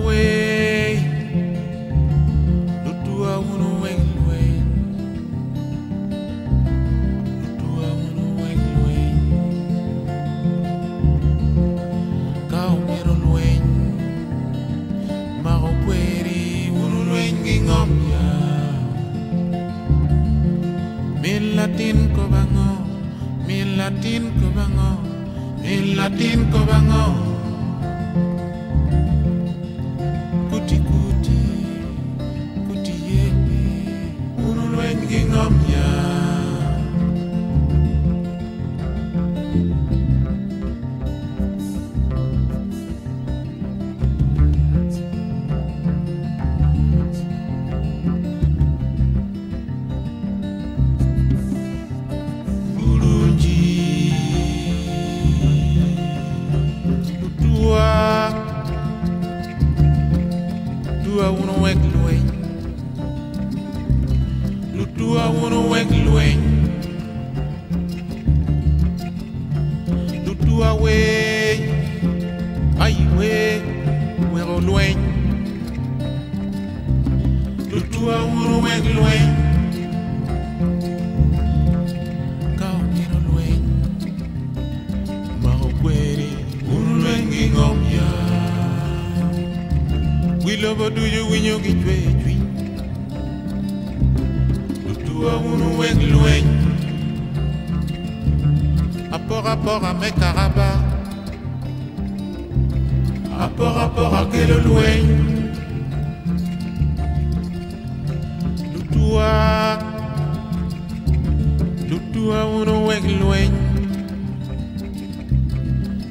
away Lutua unu weng lueng Lutua latin ko bango latin ko bango latin ko unu lweny gi ng'om ya bulungi wuno wek lweny lutuwa wuno wek lweny lutuwa weny ai we wero lweny lutuwa wuno wek lweny ka okino lweny ma okwere unu lweny gi ng'om ya wilobo duyo winyo gi chwe e chuny rapport à mec à rabat. Rapport, rapport à quel loué. Loutoua. Loutoua ou non wek loué.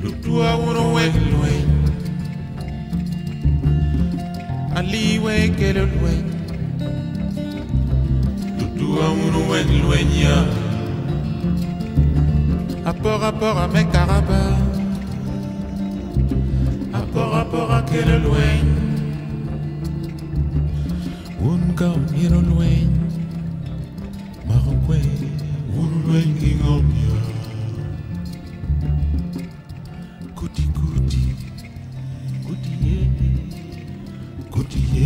Loutoua ou non wek loué. Ali wek quel loué. Loutoua ou non wek loué. Apora pora kelo lweny un ka ongiro lweny mako kwere un lweny gi ng'om ya kuti kuti. Kuti ye kuti ye